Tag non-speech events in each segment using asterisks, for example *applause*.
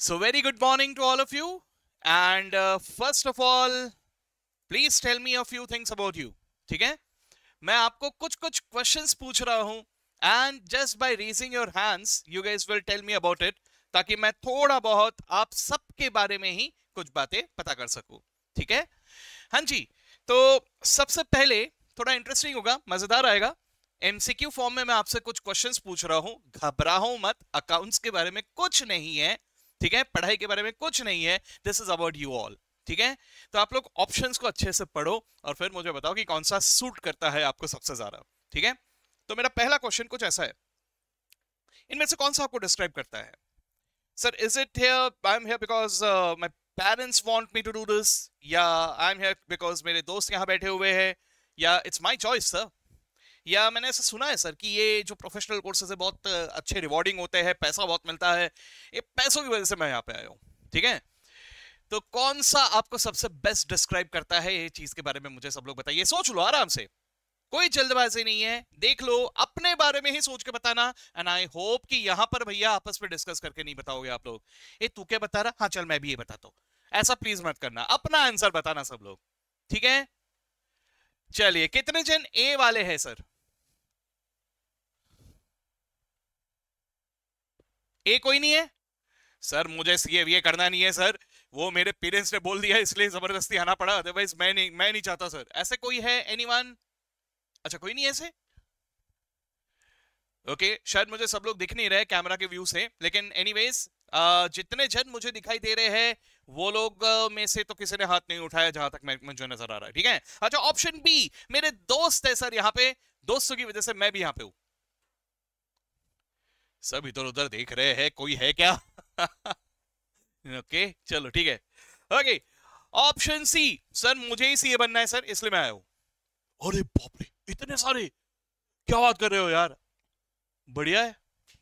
So, very good morning to all of you. And uh, first of all, please tell me a few things about you. ठीक है? मैं आपको कुछ कुछ questions पूछ रहा हूँ. And just by raising your hands you guys will tell me about it ताकि मैं थोड़ा बहुत आप सबके बारे में ही कुछ बातें पता कर सकूँ. ठीक है? हाँ जी तो सबसे पहले थोड़ा इंटरेस्टिंग होगा मज़ेदार आएगा. एमसीक्यू फॉर्म में मैं आपसे कुछ क्वेश्चंस पूछ रहा हूँ. घबराओ मत अकाउंट्स के बारे में कुछ नहीं है. ठीक है? पढ़ाई के बारे में कुछ नहीं है। This is about you all ठीक है? तो आप लोग ऑप्शंस को अच्छे से पढ़ो और फिर मुझे बताओ कि कौन सा सूट करता है आपको सबसे ज़्यादा, ठीक है? तो मेरा पहला क्वेश्चन कुछ ऐसा है। इनमें से कौन सा आपको डिस्क्राइब करता है? Sir is it I am here because my parents want me to do this या आई एम हियर बिकॉज़ मेरे दोस्त यहाँ बैठे हुए हैं या इट्स माई चॉइस सर या मैंने ऐसा सुना है सर कि ये जो प्रोफेशनल कोर्सेज है, बहुत अच्छे रिवॉर्डिंग होते हैं, पैसा बहुत मिलता है, ये पैसों की वजह से मैं यहाँ पे आया हूँ, ठीक है? तो कौन सा आपको सबसे बेस्ट डिस्क्राइब करता है ये चीज़ के बारे में मुझे सब लोग बताइए, सोच लो आराम से, कोई जल्दबाजी नहीं है, देख लो, अपने बारे में ही सोच के बताना एंड आई होप कि यहाँ पर भैया आपस में डिस्कस करके नहीं बताओगे आप लोग ये तू क्या बता रहा? हाँ चल, मैं भी ये बताता हूँ, ऐसा प्लीज़ मत करना, अपना आंसर बताना सब लोग, ठीक है? चलिए, कितने जन ए वाले हैं, सर? ए कोई नहीं है। सर मुझे सी ये करना नहीं है सर। वो मेरे पेरेंट्स ने बोल दिया इसलिए ज़बरदस्ती आना पड़ा। अदरवाइज़ मैं नहीं मैं नहीं चाहता सर। ऐसे कोई है एनीवन अच्छा कोई नहीं ऐसे? ओके okay, शायद मुझे सब लोग दिख नहीं रहे कैमरा के व्यू से लेकिन एनीवेज जितने जन मुझे दिखाई दे रहे हैं वो लोग में से तो किसी ने हाथ नहीं उठाया जहाँ तक मैं मुझे नज़र आ रहा है ठीक है? अच्छा ऑप्शन बी मेरे दोस्त है सर यहाँ पे। दोस्तों की वजह से मैं भी यहाँ पे हूँ। सब इधर उधर देख रहे हैं, कोई है क्या? *laughs* ओके चलो, ठीक है। ओके ऑप्शन सी सर मुझे ही सी बनना है सर इसलिए मैं आया हूँ। अरे बाप रे, इतने सारे। क्या बात कर रहे हो यार? बढ़िया है।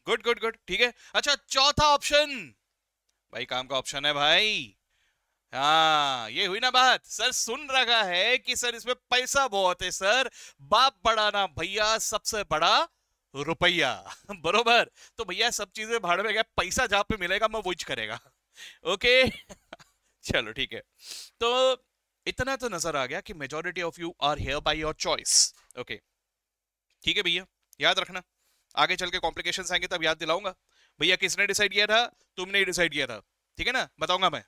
गुड गुड गुड ठीक है। अच्छा चौथा ऑप्शन भाई, काम का ऑप्शन है, भाई। हाँ ये हुई ना बात। सर सुन रखा है कि सर इसमें पैसा बहुत है सर बाप बड़ा ना भैया, सबसे बड़ा रुपया। *laughs* बरोबर? तो भैया सब चीज़ें भाड़ में गया पैसा जहाँ पे मिलेगा मैं वही करेगा। *laughs* ओके? *laughs* चलो ठीक है। तो इतना तो नज़र आ गया कि majority of you are here by your choice okay. ठीक है भैया? याद रखना। आगे चल के कॉम्प्लिकेशन आएँगे तब याद दिलाऊँगा। भैया किसने डिसाइड किया था? तुमने डिसाइड किया था। ठीक है ना? बताऊँगा मैं।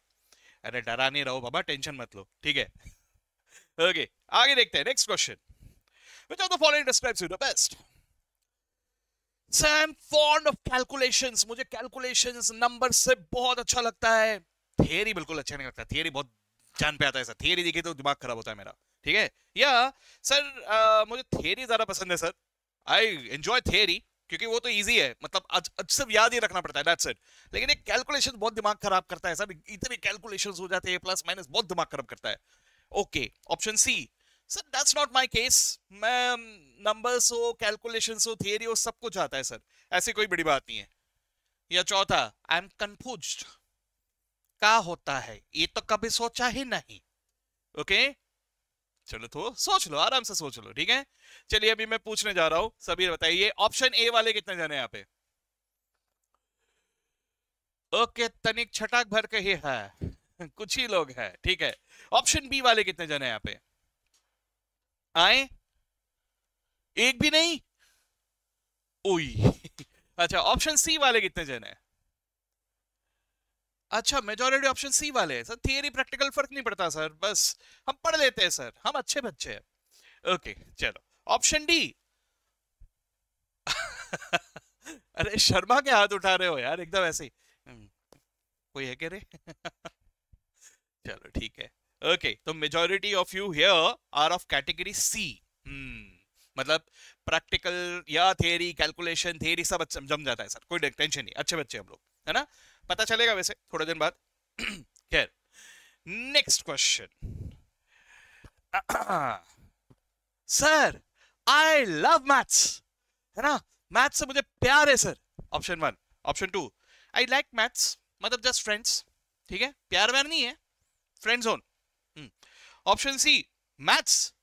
अरे डरा नहीं रहो बाबा टेंशन मत लो। ठीक है? ओके okay, आगे देखते हैं। Next question of the following describes you the best? I am fond of calculations मुझे कैलकुलेशंस नंबर से बहुत अच्छा लगता है। थियरी बिल्कुल अच्छा नहीं लगता। थियरी बहुत जान पे आता है सर थियरी देखिए तो दिमाग खराब होता है मेरा। ठीक है? या सर मुझे थियरी ज़्यादा पसंद है सर आई एंजॉय थियरी क्योंकि वो तो इजी है। मतलब आज सिर्फ़ याद ही रखना पड़ता है दैट्स इट लेकिन एक कैलकुलेशन बहुत दिमाग खराब करता है सर इतने कैलकुलेशंस हो जाते हैं प्लस माइनस बहुत दिमाग खराब करता है। Okay option C sir that's not my case मैं नंबर्स हो कैलकुलेशंस हो थियरी हो सब कुछ आता है सर ऐसी कोई बड़ी बात नहीं है। या चौथा आई एम कंफ्यूज क्या होता है? ये तो कभी सोचा ही नहीं। Okay okay? चलो तो सोच लो, आराम से सोच लो, ठीक है? चलिए, अभी मैं पूछने जा रहा हूँ। सभी बताइए ऑप्शन ए वाले कितने जाने यहाँ पे? ओके तनिक छटाक भर के ही है। *laughs* कुछ ही लोग हैं, ठीक है? ऑप्शन बी वाले कितने जने यहाँ पे? आए? एक भी नहीं? ओई। *laughs* अच्छा ऑप्शन सी वाले कितने जन है? अच्छा मेजोरिटी ऑप्शन सी वाले हैं। सर थियरी प्रैक्टिकल फ़र्क नहीं पड़ता सर। बस हम पढ़ लेते हैं सर। हम अच्छे बच्चे हैं। ओके चलो। ऑप्शन डी *laughs* अरे शर्मा के हाथ उठा रहे हो यार एकदम ऐसे ही। हम्म, कोई है कह रे? *laughs* चलो ठीक है। ओके तो majority of you here are of category C मतलब प्रैक्टिकल या थियरी कैलकुलेशन थियरी सब अच्छा जम जाता है सर। कोई टेंशन नहीं अच्छे बच्चे हम लोग। है ना? पता चलेगा वैसे थोड़े दिन बाद। *clears throat* खैर next question *clears throat* sir I love maths है ना? मैथ्स से मुझे प्यार है, sir. Option one option two I like maths मतलब जस्ट फ्रेंड्स ठीक है? प्यार व्यार नहीं है। Friend zone option C, maths.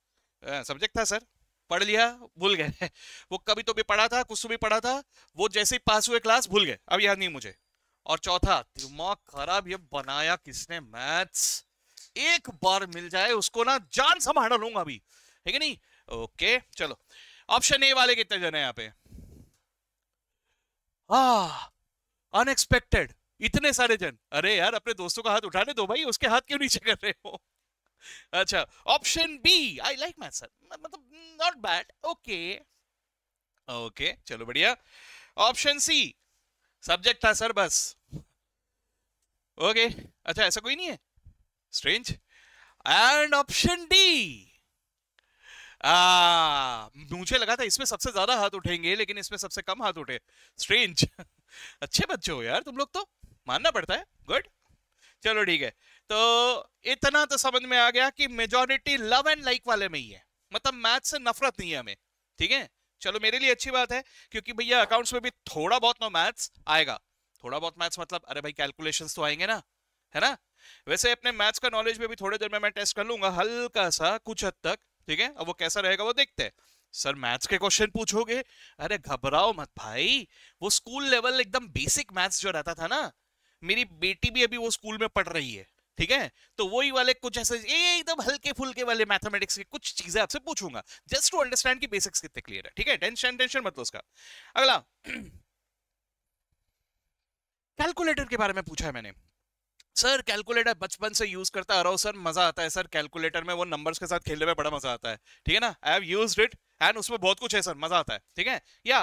Subject था, सर। पढ़ लिया, भूल गए। वो कभी तो भी पढ़ा था, कुछ तो भी पढ़ा था, वो जैसे ही पास हुए क्लास भूल गए। अब याद नहीं मुझे। और चौथा, दिमाग खराब, ये बनाया किसने? मैथ्स। एक बार मिल जाए, उसको ना जान संभाल लूँगा अभी। है नहीं? ओके, चलो। ऑप्शन ए वाले कितने जने यहाँ पे? अनएक्सपेक्टेड इतने सारे जन। अरे यार, अपने दोस्तों का हाथ उठाने दो भाई, उसके हाथ क्यों नीचे कर रहे हो? अच्छा option B I like math sir मतलब नॉट बैड ओके ओके चलो बढ़िया। ऑप्शन सी सब्जेक्ट था सर बस। Okay okay. अच्छा ऐसा कोई नहीं है? स्ट्रेंज एंड ऑप्शन डी मुझे लगा था इसमें सबसे ज़्यादा हाथ उठेंगे, लेकिन इसमें सबसे कम हाथ उठे। स्ट्रेंज *laughs* अच्छे बच्चे हो यार तुम लोग तो। मानना पड़ता है। गुड चलो ठीक है। तो इतना तो समझ में आ गया कि मेजोरिटी लव एंड लाइक वाले में ही है। मतलब मैथ से नफरत नहीं है हमें। ठीक है? चलो, मेरे लिए अच्छी बात है, क्योंकि भैया अकाउंट्स में भी थोड़ा बहुत नो मैथ्स आएगा। थोड़ा बहुत मैथ्स मतलब अरे भाई कैलकुलेशंस तो आएँगे ना, है ना? वैसे अपने मैथ्स का नॉलेज में भी थोड़ी देर में मैं टेस्ट कर लूँगा हल्का सा कुछ हद तक। ठीक है? अब वो कैसा रहेगा वो देखते हैं। सर मैथ्स के क्वेश्चन पूछोगे? अरे घबराओ मत भाई। वो स्कूल लेवल एकदम बेसिक मैथ्स जो रहता था ना, मेरी बेटी भी अभी वो स्कूल में पढ़ रही है। ठीक है? तो वही वाले कुछ ऐसे एकदम हल्के फुल्के वाले मैथमेटिक्स के कुछ चीज़ें आपसे पूछूँगा जस्ट टू अंडरस्टैंड की बेसिक्स कितने क्लियर है, ठीक है? टेंशन टेंशन मत लो उसका। अगला। कैलकुलेटर के बारे में पूछा है मैंने। सर कैलकुलेटर बचपन से यूज़ करता आ सर, मज़ा आता है, सर कैलकुलेटर में वो नंबर्स के साथ खेलने में बड़ा मज़ा आता है, ठीक है ना? I have used it and उसमें बहुत कुछ है, सर, मज़ा आता है, ठीक है? या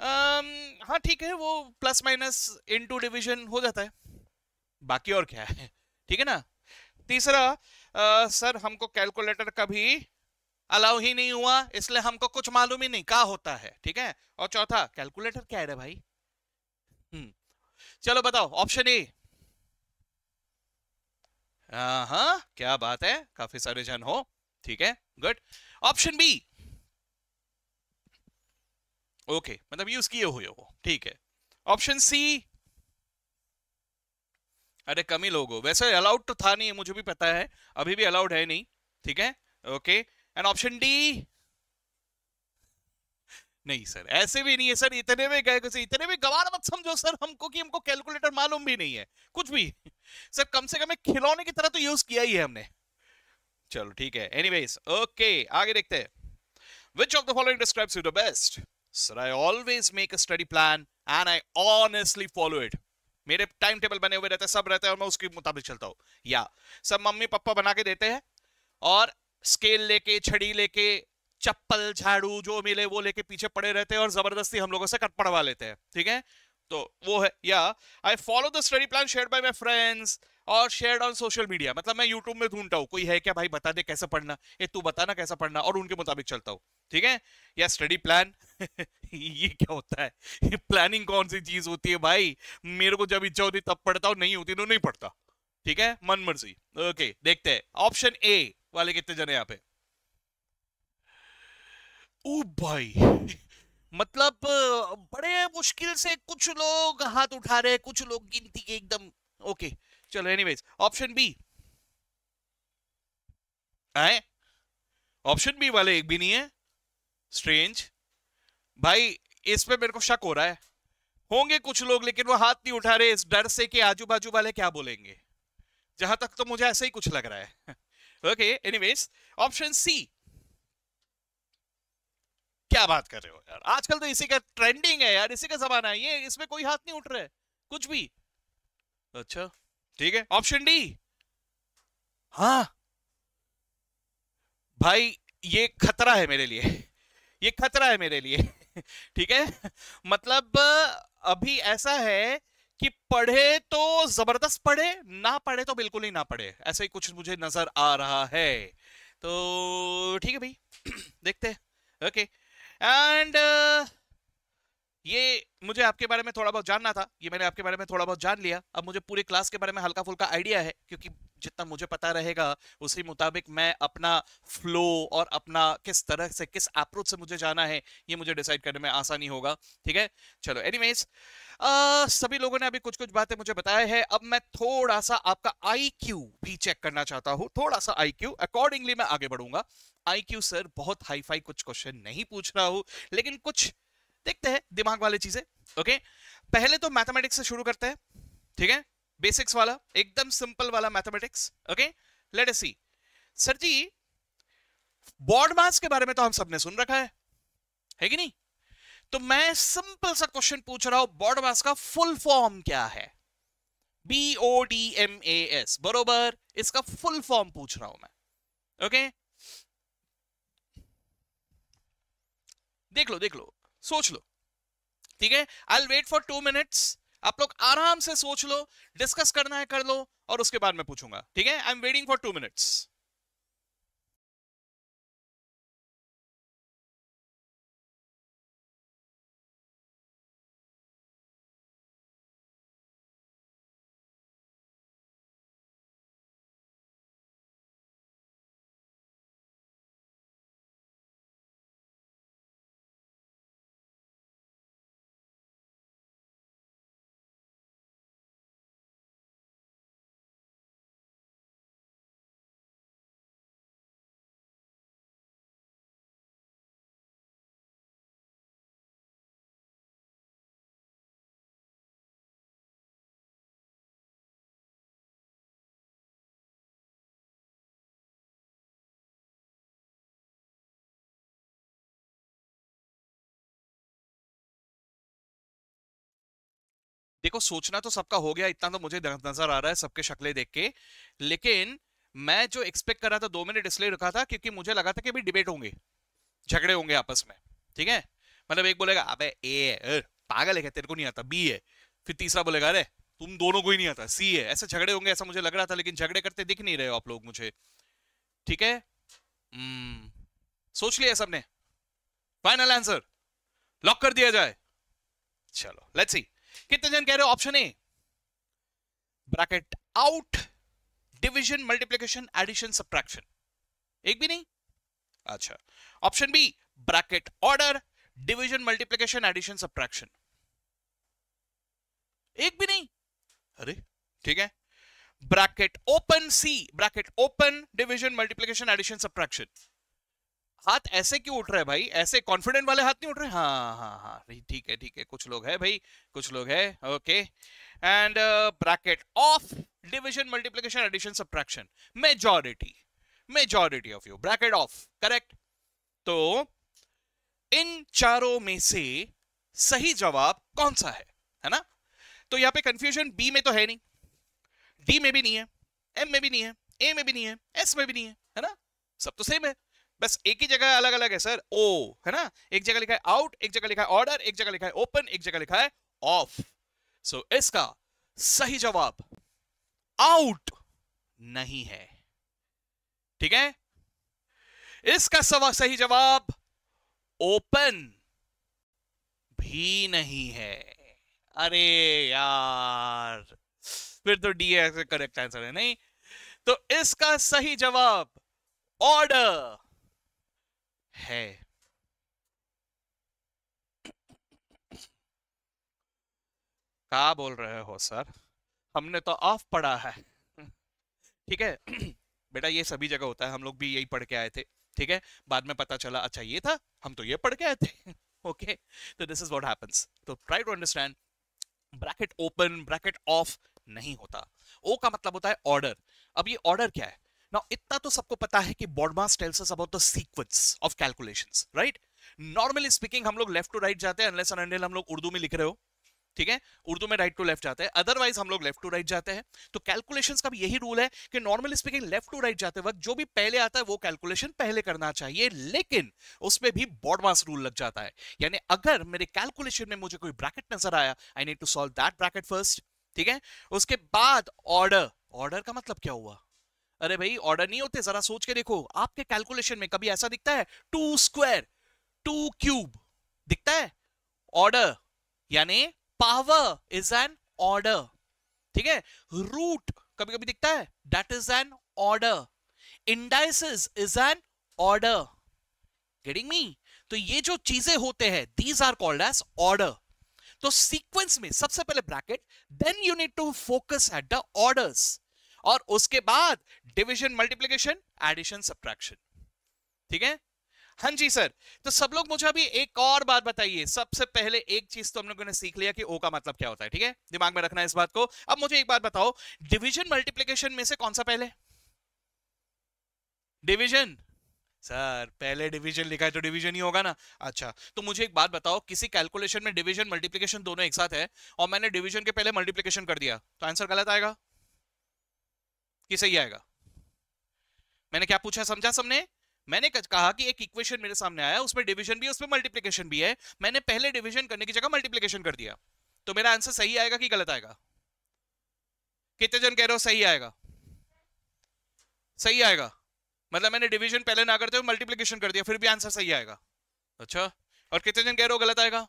हाँ ठीक है, वो प्लस माइनस इनटू डिवीज़न हो जाता है। बाकी और क्या है? ठीक है ना? तीसरा आ, सर हमको कैलकुलेटर कभी अलाउ ही नहीं हुआ इसलिए हमको कुछ मालूम ही नहीं क्या होता है ठीक है? और चौथा कैलकुलेटर क्या है भाई? हम्म चलो बताओ ऑप्शन ए हाँ क्या बात है काफ़ी सारे जन हो ठीक है गुड ऑप्शन बी ओके मतलब यूज़ किए हुए हो ठीक है। ऑप्शन सी अरे कम ही लोग हो। वैसे अलाउड तो था नहीं, मुझे भी पता है। अभी भी अलाउड है नहीं, ठीक है? ओके एंड ऑप्शन डी नहीं सर, ऐसे भी नहीं है सर, इतने में गए इतने में गवार मत समझो सर हमको कि हमको कैलकुलेटर मालूम भी नहीं है। कुछ भी। सर कम से कम एक खिलौने की तरह तो यूज़ किया ही है हमने। चलो ठीक है एनीवेज ओके आगे देखते हैं। Which of the following describes you the best? Sir, i always make a study plan and i honestly follow it. मेरे टाइम टेबल बने हुए रहते हैं, सब रहते हैं और मैं उसके मुताबिक चलता हूँ। या, सब मम्मी पापा बना के देते हैं और स्केल लेके, छड़ी लेके, चप्पल, झाड़ू, जो मिले वो लेके पीछे पड़े रहते हैं और ज़बरदस्ती हम लोगों से कट पड़वा लेते हैं, ठीक है? तो वो है, या I follow the study plan share by my friends और शेयर ऑन सोशल मीडिया मतलब मैं यूट्यूब में ढूंढता हूँ, कोई है क्या भाई बता दे कैसे पढ़ना ये तू बताना कैसा पढ़ना और उनके मुताबिक चलता हूँ, ठीक है? या स्टडी प्लान *laughs* ये क्या होता है? ये प्लानिंग कौन सी चीज़ होती है भाई? मेरे को जब इच्छा होती तब पढ़ता हूँ नहीं होती तो नहीं पढ़ता। ठीक है? मन मर्ज़ी। ओके देखते हैं। ऑप्शन ए वाले कितने जने यहाँ पे? ओ भाई! मतलब बड़े मुश्किल से कुछ लोग हाथ उठा रहे कुछ लोग गिनती के एकदम। ओके चलो एनीवेज ऑप्शन बी आए? ऑप्शन बी वाले एक भी नहीं है। स्ट्रेंज भाई इस पे मेरे को शक हो रहा है। होंगे कुछ लोग, लेकिन वो हाथ नहीं उठा रहे इस डर से कि आजू बाजू वाले क्या बोलेंगे। जहाँ तक तो मुझे ऐसा ही कुछ लग रहा है। ओके एनीवेज ऑप्शन सी क्या बात कर रहे हो यार? आजकल तो इसी का ट्रेंडिंग है यार, इसी का जमाना है ये, इसमें कोई हाथ नहीं उठ रहा है, कुछ भी। अच्छा ठीक है ऑप्शन डी हाँ। भाई, ये खतरा है मेरे लिए, ये खतरा है मेरे लिए। ठीक है? मतलब अभी ऐसा है कि पढ़े तो ज़बरदस्त पढ़े, ना पढ़े तो बिल्कुल ही ना पढ़े, ऐसे ही कुछ मुझे नज़र आ रहा है। तो ठीक है भाई, *clears throat* देखते हैं। ओके। एंड ये मुझे आपके बारे में थोड़ा बहुत जानना था। ये मैंने आपके बारे में थोड़ा बहुत जान लिया। अब मुझे पूरे क्लास के बारे में हल्का फुल्का आइडिया है, क्योंकि जितना मुझे पता रहेगा, उसी मुताबिक मैं अपना फ्लो और अपना किस तरह से, किस अप्रोच से मुझे जाना है, ये मुझे डिसाइड करने में आसानी होगा। ठीक है? चलो एनीवेज सभी लोगों ने अभी कुछ कुछ बातें मुझे बताया है। अब मैं थोड़ा सा आपका आईक्यू भी चेक करना चाहता हूँ। थोड़ा सा आईक्यू अकॉर्डिंगली मैं आगे बढ़ूँगा। आईक्यू सर बहुत हाई फाई कुछ क्वेश्चन नहीं पूछ रहा हूँ, लेकिन कुछ देखते हैं दिमाग वाली चीज़ें ओके पहले तो मैथमेटिक्स से शुरू करते हैं, ठीक है? बेसिक्स वाला, एकदम सिंपल वाला mathematics okay let us see sir ji BODMAS के बारे में तो हम सबने सुन रखा है है कि नहीं? तो मैं सिंपल सा क्वेश्चन पूछ रहा हूँ बॉड मास का फुल फॉर्म क्या है? B O D M A S बरोबर? इसका फुल फॉर्म पूछ रहा हूँ मैं ओके देख लो देख लो। सोच लो। ठीक है? I wait for two minutes आप लोग आराम से सोच लो डिस्कस करना है, कर लो, और उसके बाद मैं पूछूँगा। ठीक है? I am waiting for two minutes देखो सोचना तो सबका हो गया इतना तो मुझे नज़र आ रहा है सबके शक्लें देख के। लेकिन मैं जो एक्सपेक्ट कर रहा था दो मिनट इसलिए रखा था क्योंकि मुझे लगा था कि भी डिबेट होंगे झगड़े होंगे आपस में ठीक है? मतलब एक बोलेगा अबे ए पागल है तेरे को नहीं आता? बी है। फिर तीसरा बोलेगा अरे तुम दोनों को ही नहीं आता सी है। ऐसे झगड़े होंगे ऐसा मुझे लग रहा था लेकिन झगड़े करते दिख नहीं रहे हो आप लोग मुझे ठीक है? hmm, सोच लिया सबने। फाइनल आंसर लॉक कर दिया जाए। चलो लेट्स सी कितने जन कह रहे हो? Option A bracket out division multiplication addition subtraction एक भी नहीं? अच्छा। Option B bracket order division multiplication addition subtraction एक भी नहीं? अरे, ठीक है। Bracket open C bracket open division multiplication addition subtraction हाथ ऐसे क्यों उठ रहे हैं भाई? ऐसे कॉन्फिडेंट वाले हाथ नहीं उठ रहे? हाँ हाँ हाँ ठीक है ठीक है, कुछ लोग है भाई, कुछ लोग है okay and bracket of division multiplication addition subtraction majority majority of you bracket of correct तो इन चारों में से सही जवाब कौन सा है है ना? तो यहाँ पे कंफ्यूजन बी में तो है नहीं डी में भी नहीं है एम में भी नहीं है ए में भी नहीं है एस में भी नहीं है है ना? सब तो सेम है। बस एक ही जगह अलग अलग है सर। ओ है ना? एक जगह लिखा है आउट एक जगह लिखा है ऑर्डर एक जगह लिखा है ओपन एक जगह लिखा है ऑफ़ सो so, इसका सही जवाब आउट नहीं है। ठीक है? इसका सवा सही जवाब ओपन भी नहीं है। अरे यार फिर तो डी करेक्ट आंसर है नहीं? तो इसका सही जवाब ऑर्डर है। क्या बोल रहे हो, सर? हमने तो ऑफ़ पढ़ा है। ठीक है? बेटा, ये सभी जगह होता है, हम लोग भी यही पढ़ के आए थे। ठीक है? बाद में पता चला अच्छा ये था, हम तो ये पढ़ के आए थे। *laughs* ओके? तो दिस इज़ व्हाट हैपेंस तो try to understand bracket open bracket of नहीं होता। ओ का मतलब होता है ऑर्डर अब ये ऑर्डर क्या है? Now, इतना तो सबको पता है कि BODMAS tells us about the sequence of calculations right normally speaking हम लोग लेफ़्ट टू राइट जाते हैं अनलेस हम लोग उर्दू में लिख रहे हो ठीक है? उर्दू में राइट टू लेफ़्ट जाते हैं अदरवाइज़ हम लोग लेफ़्ट टू राइट जाते हैं। तो कैलकुलेशंस का भी यही रूल है कि normally speaking left to right जाते वक्त जो भी पहले आता है वो कैलकुलेशन पहले करना चाहिए लेकिन उसमें भी बॉडमास रूल लग जाता है। यानी अगर मेरे कैलकुलेशन में मुझे कोई ब्रैकेट नज़र आया I need to solve that bracket first ठीक है? उसके बाद ऑर्डर ऑर्डर का मतलब क्या हुआ? अरे भाई ऑर्डर नहीं होते, जरा सोच के देखो। आपके कैलकुलेशन में कभी ऐसा दिखता है? टू स्क्वायर टू क्यूब दिखता है? ऑर्डर यानी पावर इज़ एन ऑर्डर ठीक है? रूट कभी कभी दिखता है? That is an order indices is an order getting me तो ये जो चीज़ें होते हैं these are called as order तो सीक्वेंस में सबसे पहले bracket then you need to focus at the orders और उसके बाद डिविजन मल्टीप्लीकेशन एडिशन सब्ट्रैक्शन ठीक है? हाँ जी सर तो सब लोग मुझे अभी एक और बात बताइए। सबसे पहले एक चीज़ तो हम लोगों ने सीख लिया कि ओ का मतलब क्या होता है, ठीक है? दिमाग में रखना इस बात को। अब मुझे एक बात बताओ। डिवीज़न मल्टीप्लीकेशन में से कौन सा पहले? डिवीज़न सर पहले डिवीज़न लिखा है तो डिवीज़न ही होगा ना। अच्छा तो मुझे एक बात बताओ। किसी कैलकुलेशन में डिवीज़न मल्टीप्लीकेशन दोनों एक साथ है और मैंने डिवीज़न के पहले मल्टीप्लीकेशन कर दिया तो आंसर गलत आएगा। कि सही आएगा? मैंने क्या पूछा समझा सबने? मैंने कहा कि एक इक्वेशन मेरे सामने आया, उसमें डिवीज़न भी है, उसमें मल्टीप्लीकेशन भी है। मैंने पहले डिवीज़न करने की जगह मल्टीप्लीकेशन कर दिया। तो मेरा आंसर सही आएगा कि गलत आएगा? कितने जन कह रहे हो सही आएगा? सही आएगा। मतलब मैंने डिवीज़न पहले ना करते हुए मल्टीप्लीकेशन कर दिया, फिर भी आंसर सही आएगा। अच्छा? और कितने जन कह रहे हो गलत आएगा?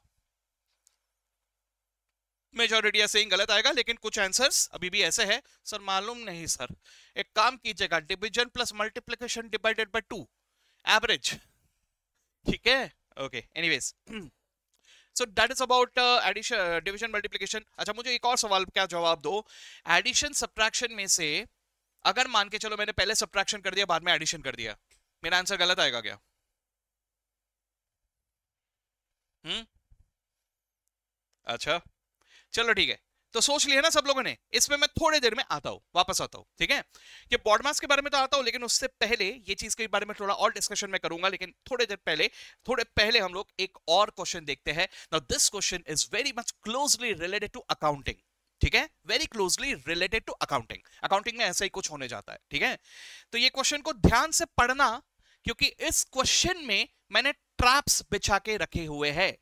मेजोरिटी ऐसे ही गलत आएगा, लेकिन कुछ आंसर्स अभी भी ऐसे है। सर, मालूम नहीं, सर। एक काम कीजिएगा division plus multiplication divided by two average ठीक है? Okay anyways so that is about addition division multiplication अच्छा मुझे एक और सवाल क्या जवाब दो। एडिशन सब्ट्रैक्शन में से अगर मान के चलो मैंने पहले सब्ट्रैक्शन कर दिया, बाद में एडिशन कर दिया, मेरा आंसर गलत आएगा क्या? हम्म? अच्छा। चलो ठीक है। तो सोच लिया ना सब लोगों ने, इसमें मैं थोड़ी देर में आता हूँ, वापस आता हूँ, ठीक है? ये बॉडमास के बारे में तो आता हूँ, लेकिन उससे पहले ये चीज़ के बारे में थोड़ा और डिस्कशन में करूँगा, लेकिन थोड़ी देर पहले, थोड़े पहले हम लोग एक और क्वेश्चन देखते हैं। Now this question is very much closely related to accounting ठीक है? Very closely related to accounting accounting में ऐसा ही कुछ होने जाता है, ठीक है? तो ये क्वेश्चन को ध्यान से पढ़ना, क्योंकि इस क्वेश्चन में मैंने ट्रैप्स बिछा के रखे हुए हैं।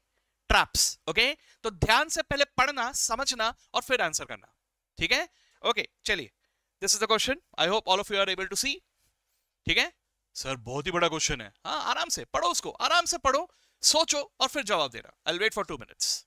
ट्रैप्स ओके तो ध्यान से पहले पढ़ना, समझना और फिर आंसर करना, ठीक है? ओके चलिए this is the question I hope all of you are able to see ठीक है? सर बहुत ही बड़ा क्वेश्चन है। हाँ आराम से, पढ़ो उसको, आराम से पढ़ो, सोचो और फिर जवाब देना। I wait for two minutes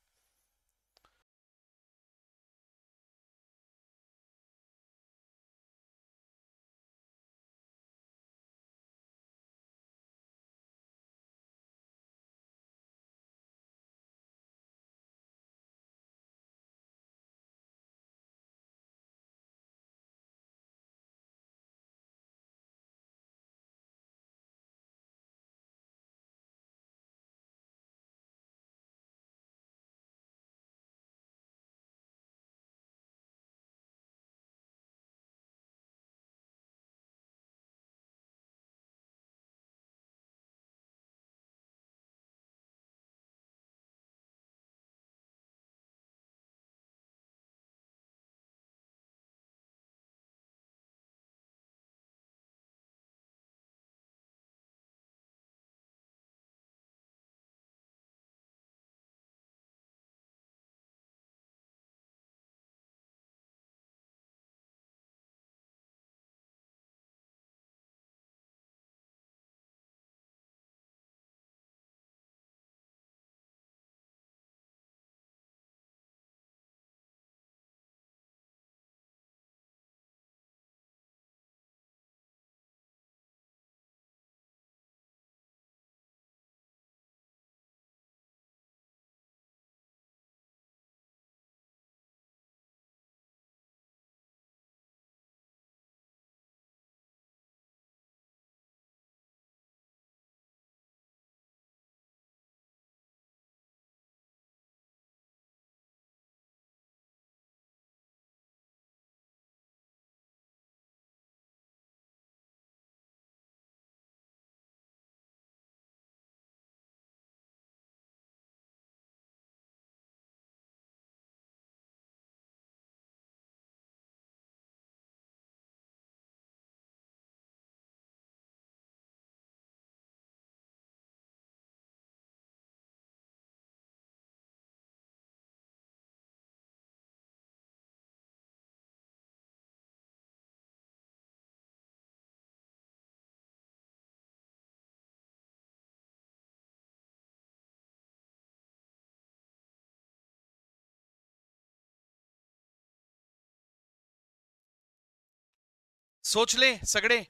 सोच ले सगळे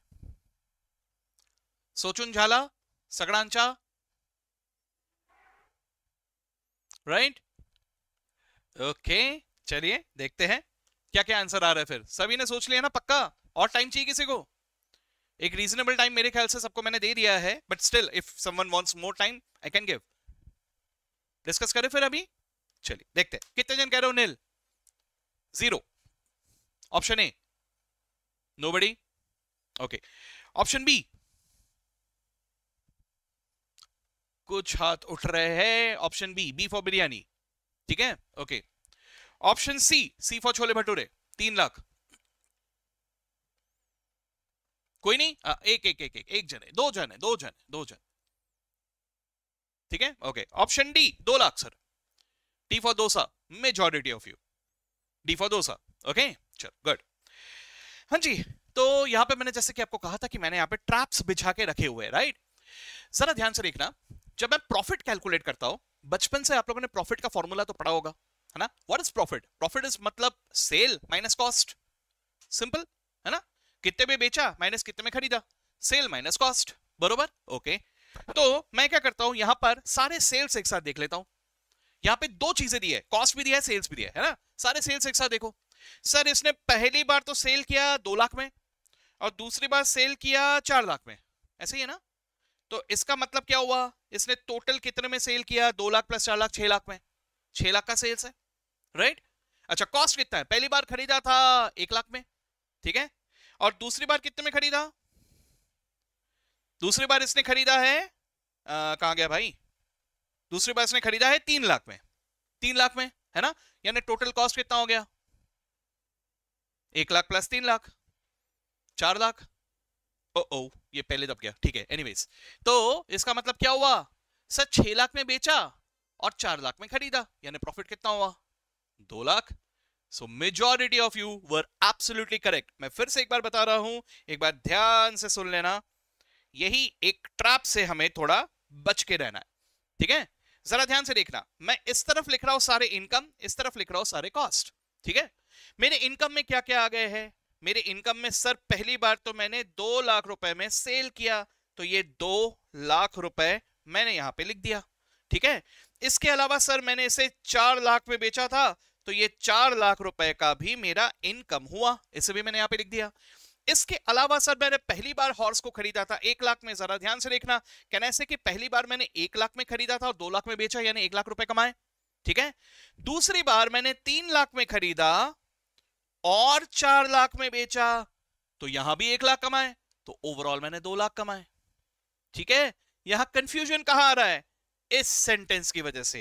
सोचून झाला सगळ्यांचा राइट ओके चलिए देखते हैं क्या क्या आंसर आ रहा है फिर। सभी ने सोच लिया ना पक्का? और टाइम चाहिए किसी को? एक रीजनेबल टाइम मेरे ख्याल से सबको मैंने दे दिया है but still if someone wants more time I can give discuss करें फिर अभी। चलिए देखते हैं। कितने जन कह रहे हो nil zero option A buddy okay option B कुछ हाथ उठ रहे हैं। Option B B for biryani ठीक है? Okay option C C for chole bhature. तीन लाख. कोई नहीं? आ, एक एक एक एक एक जन है दो जन है दो जन है दो जन. ठीक है? ओके ऑप्शन डी दो lakh sir D for dosa majority of you D for dosa okay चल गुड हाँ जी तो यहाँ पे मैंने जैसे कि आपको कहा था कि मैंने यहाँ पे ट्रैप्स बिछा के रखे हुए राइट जरा ध्यान से देखना, जब मैं प्रॉफिट कैलकुलेट करता हूँ, बचपन से आप लोगों ने प्रॉफिट का फॉर्मूला तो पढ़ा होगा, है ना? What is profit profit is मतलब सेल माइनस कॉस्ट सिंपल है ना? कितने में बेचा माइनस कितने में खरीदा? सेल माइनस कॉस्ट बरोबर? ओके तो मैं क्या करता हूँ, यहाँ पर सारे सेल्स एक साथ देख लेता हूँ। यहाँ पे दो चीज़ें दी है कॉस्ट भी दिया है सेल्स भी दिया है ना? सारे सेल्स एक साथ देखो। सर, इसने पहली बार तो सेल किया दो लाख में और दूसरी बार सेल किया चार लाख में। ऐसे ही है ना? तो इसका मतलब क्या हुआ? इसने टोटल कितने में सेल किया? दो लाख प्लस चार लाख, छह लाख में। छह लाख का सेल्स है राइट अच्छा कॉस्ट कितना है? पहली बार खरीदा था एक लाख में, ठीक है? और दूसरी बार कितने में खरीदा? दूसरी बार इसने खरीदा है कहा गया भाई? दूसरी बार इसने खरीदा है तीन लाख में। तीन लाख में, है ना? यानी टोटल कॉस्ट कितना हो गया? एक लाख प्लस तीन लाख, चार लाख। ओ ओ ये पहले दब गया। ठीक है एनीवेज तो इसका मतलब क्या हुआ? सर, छह लाख में बेचा और चार लाख में खरीदा। यानी प्रॉफिट कितना हुआ? दो lakh. So majority of you were absolutely correct मैं फिर से एक बार बता रहा हूँ, एक बार ध्यान से सुन लेना। यही एक ट्रैप से हमें थोड़ा बच के रहना है। ठीक है? जरा ध्यान से देखना। मैं इस तरफ़ लिख रहा हूँ सारे इनकम इस तरफ़ लिख रहा हूँ सारे कॉस्ट ठीक है? मेरे इनकम में क्या क्या आ गए हैं? मेरे इनकम में सर, पहली बार तो मैंने दो लाख रुपए में सेल किया तो ये दो लाख रुपए मैंने यहाँ पे लिख दिया, ठीक है? इसके अलावा सर, मैंने इसे चार लाख में बेचा था तो ये चार लाख रुपए का भी मेरा इनकम हुआ, इसे भी मैंने यहाँ पे लिख दिया। इसके अलावा सर, मैंने पहली बार हॉर्स को खरीदा था, एक लाख में, जरा ध्यान से देखना, कहना ऐसे कि पहली बार मैंने एक लाख में खरीदा था और दो लाख में बेचा, यानी एक लाख रुपए कमाए, ठीक है? दूसरी बार मैंने तीन लाख में खरीदा और चार लाख में बेचा तो यहाँ भी एक लाख कमाए तो ओवरऑल मैंने दो लाख कमाए। ठीक है? यहाँ कंफ्यूजन कहाँ आ रहा है? इस सेंटेंस की वजह से।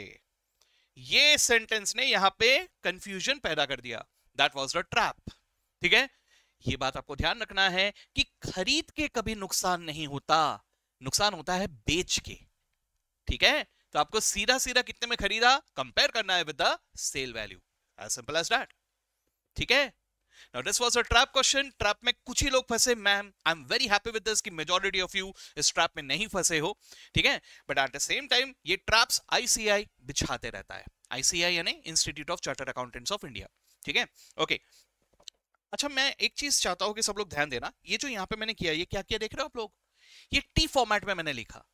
ये सेंटेंस ने यहाँ पे कंफ्यूजन पैदा कर दिया। दैट वॉज़ द ट्रैप ठीक है? ये बात आपको ध्यान रखना है कि खरीद के कभी नुकसान नहीं होता। नुकसान होता है बेच के। ठीक है? तो आपको सीधा सीधा कितने में खरीदा? कंपेयर करना है with the sale value as simple as that ठीक है? Now, this was a trap question. Trap में कुछ ही लोग फंसे। Ma'am I am very happy with this कि मेजॉरिटी ऑफ़ यू इस ट्रैप में नहीं फंसे हो। ठीक है? But at the same time ये ट्रैप्स आईसीआई बिछाते रहता है। आईसीआई यानी institute of chartered accountants of India ठीक है? ओके अच्छा मैं एक चीज़ चाहता हूँ कि सब लोग ध्यान देना। ये जो यहाँ पे मैंने किया, ये क्या किया देख रहे हो आप लोग? ये टी फॉर्मेट में मैंने लिखा।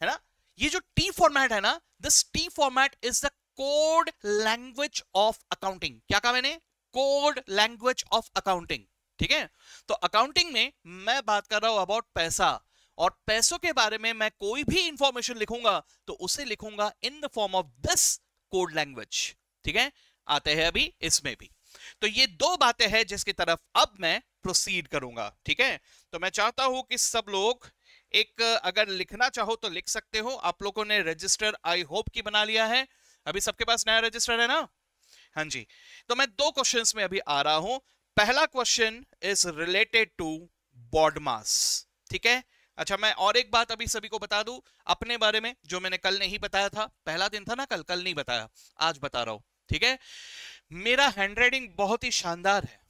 है ना? ये जो टी फॉर्मेट है ना this T format is the code language of accounting क्या कहा मैंने? कोड लैंग्वेज ऑफ़ अकाउंटिंग ठीक है? तो अकाउंटिंग में मैं बात कर रहा हूँ अबाउट पैसा, और पैसों के बारे में मैं कोई भी इंफॉर्मेशन लिखूँगा तो उसे लिखूँगा in the form of this code language ठीक है? आते हैं अभी इसमें भी। तो ये दो बातें हैं जिसकी तरफ़ अब मैं प्रोसीड करूँगा, ठीक है? तो मैं चाहता हूँ कि सब लोग एक, अगर लिखना चाहो तो लिख सकते हो। आप लोगों ने रजिस्टर आई होप की बना लिया है। अभी सबके पास नया रजिस्टर है ना? हाँ जी। तो मैं दो क्वेश्चंस में अभी आ रहा हूँ। पहला question is related to BODMAS ठीक है? अच्छा मैं और एक बात अभी सभी को बता दूँ, अपने बारे में, जो मैंने कल नहीं बताया था, पहला दिन था ना कल कल नहीं बताया, आज बता रहा हूँ, ठीक है? मेरा हैंडराइटिंग बहुत ही शानदार है,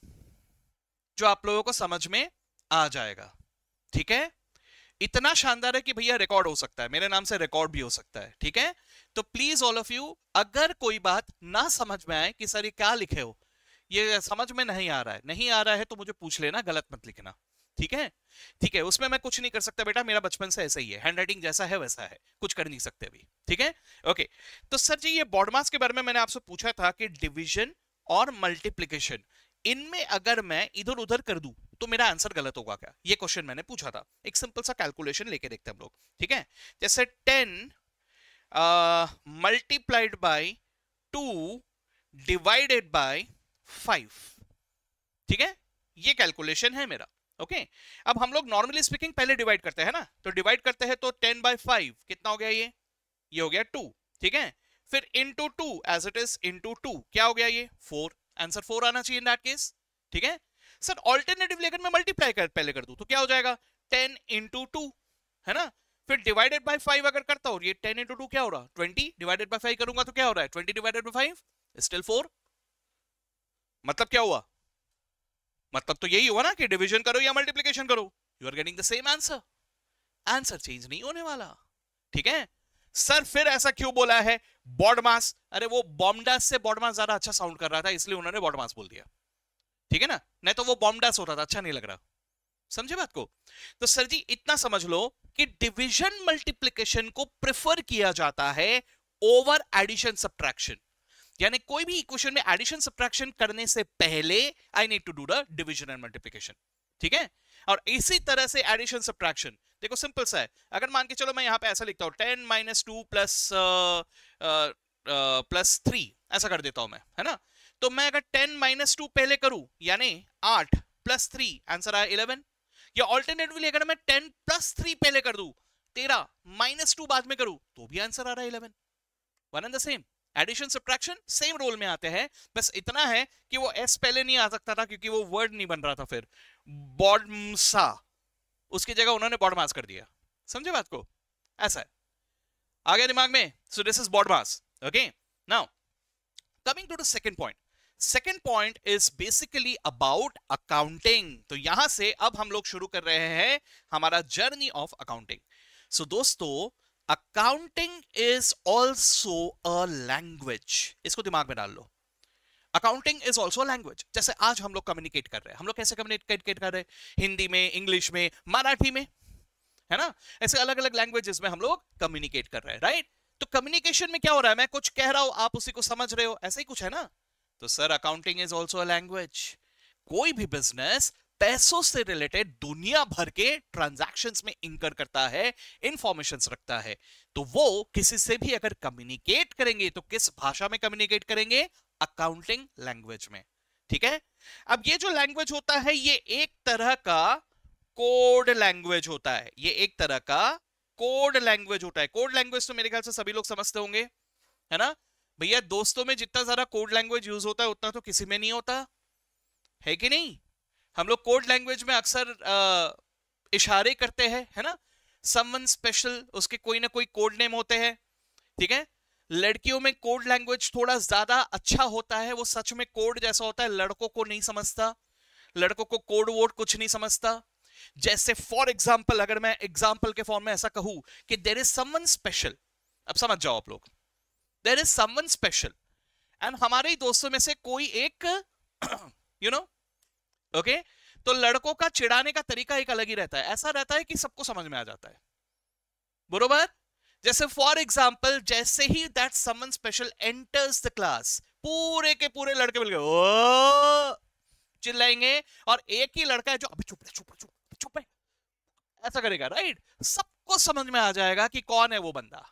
जो आप लोगों को समझ में आ जाएगा, ठीक है? इतना शानदार है कि भैया रिकॉर्ड हो सकता है, मेरे नाम से रिकॉर्ड भी हो सकता है, ठीक है? तो प्लीज़ ऑल ऑफ़ यू अगर कोई बात ना समझ में आए कि सर ये क्या लिखे हो, ये समझ में नहीं आ रहा है, नहीं आ रहा है तो मुझे पूछ लेना, गलत मत लिखना, ठीक है? ठीक है, उसमें मैं कुछ नहीं कर सकता बेटा, मेरा बचपन से ऐसा ही है हैंड राइटिंग जैसा है वैसा है, कुछ कर नहीं सकते अभी, ठीक है? ओके तो सर जी, ये बॉडमास के बारे में मैंने आपसे पूछा था कि डिवीज़न और मल्टीप्लीकेशन इनमें अगर मैं इधर उधर कर दू तो मेरा आंसर गलत होगा क्या? ये क्वेश्चन मैंने पूछा था, एक सिंपल सा कैलकुलेशन लेके देखते हम लोग, ठीक है? जैसे ten multiplied by two divided by five ठीक है? ये कैलकुलेशन है मेरा ओके okay? अब हम लोग नॉर्मली स्पीकिंग पहले डिवाइड करते हैं ना? तो डिवाइड करते हैं तो टेन बाय फाइव कितना हो गया ये? ये हो गया टू ठीक है? फिर into two as it is into two क्या हो गया ये? फोर आंसर फोर आना चाहिए इन दैट केस ठीक है? सर ऑल्टरनेटिवली अगर मैं मल्टीप्लाई कर, पहले कर दू तो क्या हो जाएगा? टेन इंटू टू है ना? फिर डिवाइडेड बाय फाइव अगर करता हूँ ये टेन इंटू टू क्या हो रहा? ट्वेंटी डिवाइडेड बाय फाइव करूँगा तो क्या हो रहा है? Twenty divided by five still four मतलब क्या हुआ? मतलब तो यही हुआ ना कि डिवीज़न करो या मल्टीप्लीकेशन करो। You are getting the same answer answer change नहीं होने वाला। ठीक है? सर फिर ऐसा क्यों बोला है? बॉडमास अरे वो बॉम्डास से बॉडमास ज़्यादा अच्छा साउंड कर रहा था, इसलिए उन्होंने बॉडमास बोल दिया। ठीक है ना? नहीं तो वो बॉम्डास होता था अच्छा नहीं लग रहा। समझे बात को? तो सर जी, इतना समझ लो कि डिवीज़न मल्टीप्लीकेशन को प्रेफर किया जाता है ओवर एडिशन सब्ट्रैक्शन यानी कोई भी इक्वेशन में एडिशन सब्ट्रैक्शन करने से पहले I need to do the division and multiplication ठीक है? और इसी तरह से एडिशन सब्ट्रैक्शन देखो सिंपल सा है। अगर मान के चलो मैं यहाँ पे ऐसा लिखता हूँ ten minus two plus plus three ऐसा कर देता हूँ मैं, है ना? तो मैं अगर टेन माइनस टू पहले करूँ, यानी आठ प्लस थ्री आंसर आया इलेवन या ऑल्टरनेटिवली अगर मैं टेन प्लस थ्री पहले कर दू। तेरह माइनस टू बाद में करूँ तो भी आंसर आ रहा है eleven one and the same addition subtraction same role में आते हैं। बस इतना है कि वो एस पहले नहीं आ सकता था, क्योंकि वो वर्ड नहीं बन रहा था फिर। बॉडमसा उसकी जगह उन्होंने बॉडमास कर दिया। समझे बात को? ऐसा है। आ गया दिमाग में। So this is BODMAS okay now coming to the second point second point is basically about accounting तो यहाँ से अब हम लोग शुरू कर रहे हैं हमारा जर्नी ऑफ़ अकाउंटिंग सो दोस्तों accounting is also a language इसको दिमाग में डाल लो। अकाउंटिंग इज़ ऑल्सो लैंग्वेज जैसे आज हम लोग कम्युनिकेट कर रहे हैं। हम लोग कैसे कम्युनिकेट कर रहे हैं? हिंदी में इंग्लिश में, मराठी में, है ना? ऐसे अलग अलग लैंग्वेजेस में हम लोग कम्युनिकेट कर रहे हैं राइट तो कम्युनिकेशन में क्या हो रहा है? मैं कुछ कह रहा हूँ, आप उसी को समझ रहे हो। ऐसा ही कुछ है ना? तो sir accounting is also language कोई भी बिज़नेस पैसों से रिलेटेड दुनिया भर के ट्रांजैक्शन में इंकर करता है इंफॉर्मेशन रखता है। तो वो किसी से भी अगर कम्युनिकेट करेंगे तो किस भाषा में कम्युनिकेट करेंगे? अकाउंटिंग लैंग्वेज में। ठीक है? अब ये जो लैंग्वेज होता है, ये एक तरह का कोड लैंग्वेज होता है। ये एक तरह का कोड लैंग्वेज होता है। कोड लैंग्वेज तो मेरे ख्याल से सभी लोग समझते होंगे, है ना? भैया, दोस्तों में जितना ज़्यादा कोड लैंग्वेज यूज़ होता है, उतना तो किसी में नहीं होता। है कि नहीं? हम लोग कोड लैंग्वेज में अक्सर इशारे करते हैं, है ना? समवन स्पेशल उसके कोई ना कोई कोड नेम होते हैं, ठीक है? लड़कियों में कोड लैंग्वेज थोड़ा ज़्यादा अच्छा होता है, वो सच में कोड जैसा होता है, लड़कों को नहीं समझता, लड़कों को कोड वोड कुछ नहीं समझता। जैसे फॉर एग्ज़ाम्पल अगर मैं एग्ज़ाम्पल के फॉर्म में ऐसा कहूँ कि देर इज़ समवन स्पेशल अब समझ जाओ आप लोग। There is someone special and हमारे ही दोस्तों में से कोई एक यू नो ओके तो लड़कों का चिढ़ाने का तरीका एक अलग ही रहता है। ऐसा रहता है कि सबको समझ में आ जाता है। बरोबर? जैसे फॉर एग्ज़ाम्पल जैसे ही that someone special enters the class पूरे के पूरे लड़के मिल गए चिल्लाएँगे और एक ही लड़का है जो अभी चुप चुप चुप चुप है ऐसा करेगा राइट सबको समझ में आ जाएगा कि कौन है वो बंदा।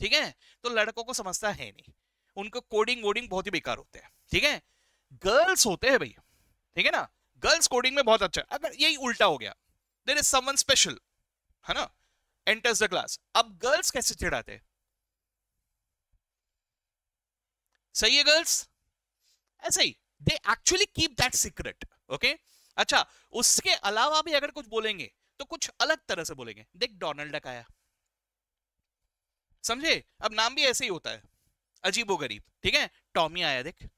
ठीक है? तो लड़कों को समझता है नहीं। उनको कोडिंग वोडिंग बहुत ही बेकार होते हैं, ठीक है? गर्ल्स होते हैं भैया, ठीक है ना? गर्ल्स कोडिंग में बहुत अच्छा अगर यही उल्टा हो गया देर इज़ समवन स्पेशल है ना? एंटर्स द क्लास अब गर्ल्स कैसे चिढ़ाते सही है गर्ल्स ऐसे ही they actually keep that secret okay अच्छा उसके अलावा भी अगर कुछ बोलेंगे तो कुछ अलग तरह से बोलेंगे। देख डोनाल्ड आया। समझे? अब नाम भी ऐसे ही होता है। अजीबो गरीब ठीक है? टॉमी आया, देख।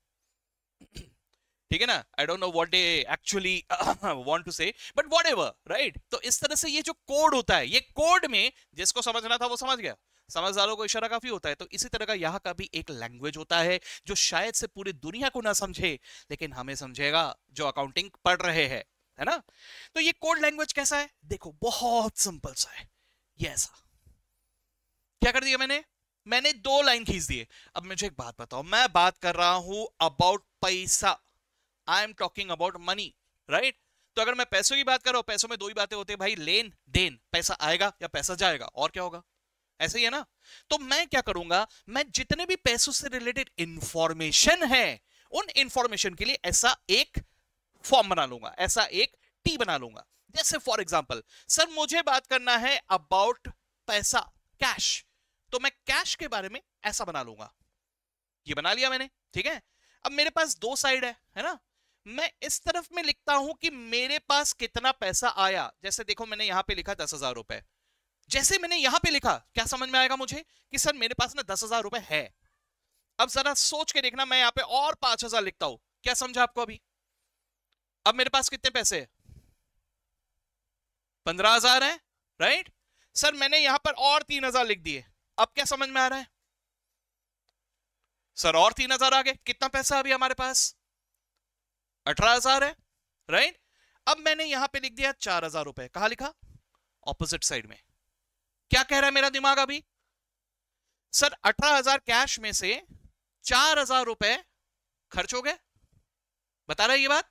ठीक है ना? I don't know what they actually want to say but whatever right तो इस तरह से ये जो कोड होता है, ये कोड में जिसको समझना था वो समझ गया। समझदारों को इशारा काफ़ी होता है। तो इसी तरह का यहाँ का भी एक लैंग्वेज होता है, जो शायद से पूरी दुनिया को ना समझे, लेकिन हमें समझेगा, जो अकाउंटिंग पढ़ रहे हैं, है ना? तो ये कोड लैंग्वेज कैसा है? देखो, बहुत सिंपल सा है। ये ऐसा क्या कर दिया मैंने? मैंने दो लाइन खींच दिए अब मुझे एक बात बताओ, मैं बात कर रहा हूँ अबाउट पैसा। I am talking about money right तो अगर मैं पैसों की बात करूँ पैसों में दो ही बातें होती है, भाई, लेन देन, पैसा आएगा या पैसा जाएगा, और क्या होगा? ऐसे ही है ना? तो मैं क्या करूँगा, मैं जितने भी पैसों से रिलेटेड इंफॉर्मेशन है, उन इंफॉर्मेशन के लिए ऐसा एक फॉर्म बना लूँगा, ऐसा एक टी बना लूँगा। जैसे फॉर एग्ज़ाम्पल सर, मुझे बात करना है अबाउट पैसा कैश तो मैं कैश के बारे में ऐसा बना लूँगा। ये बना लिया मैंने, ठीक है? अब मेरे पास दो साइड है है ना? मैं इस तरफ़ में लिखता हूँ कि मेरे पास कितना पैसा आया। जैसे देखो, मैंने यहाँ पे लिखा दस हज़ार रुपए। जैसे मैंने यहाँ पे लिखा, क्या समझ में आएगा मुझे कि सर मेरे पास ना दस हज़ार रुपए है? अब जरा सोच के देखना, मैं यहाँ पे और पाँच हज़ार लिखता हूँ। क्या समझा आपको अभी? अब मेरे पास कितने पैसे है? पंद्रह हज़ार है राइट सर मैंने यहाँ पर और तीन हज़ार लिख दिए। अब क्या समझ में आ रहा है? सर, और तीन हज़ार आ गए। कितना पैसा अभी हमारे पास? अठारह हज़ार है राइट अब मैंने यहाँ पे लिख दिया चार हज़ार रुपए। कहा लिखा? ऑपोजिट साइड में। क्या कह रहा है मेरा दिमाग अभी? सर, अठारह हज़ार कैश में से चार हज़ार रुपए खर्च हो गए। बता रहा है ये बात?